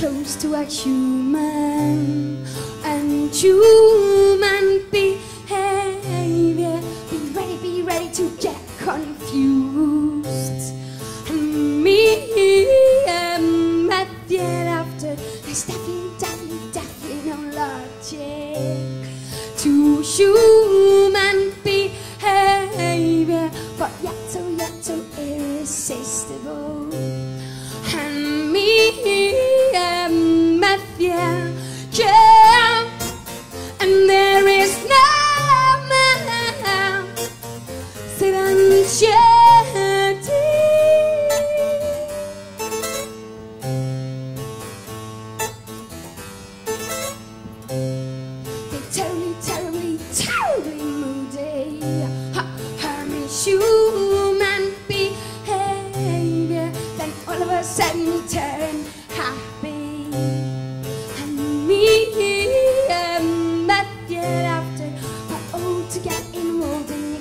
close to a human and human behavior. Be ready, be ready to get confused. And me and Matthew after there's definitely, definitely,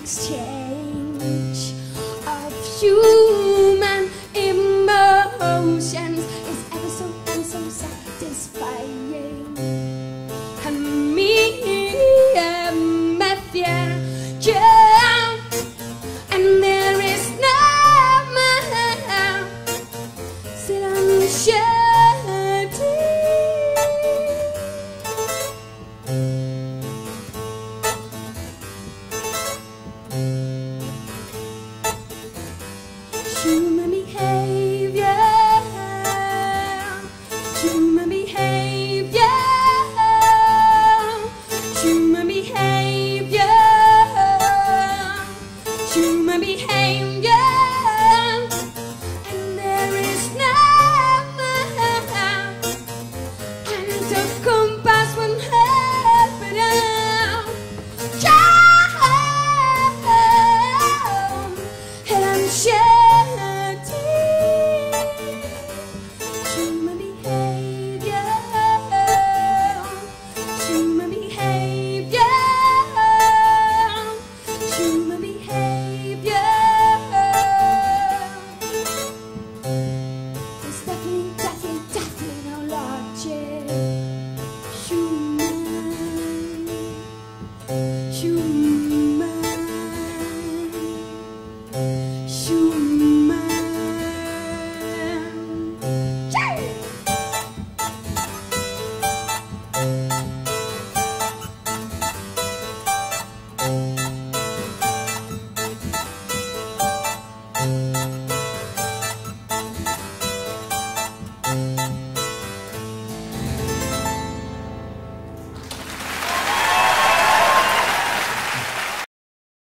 exchange of you. human behavior, human behavior.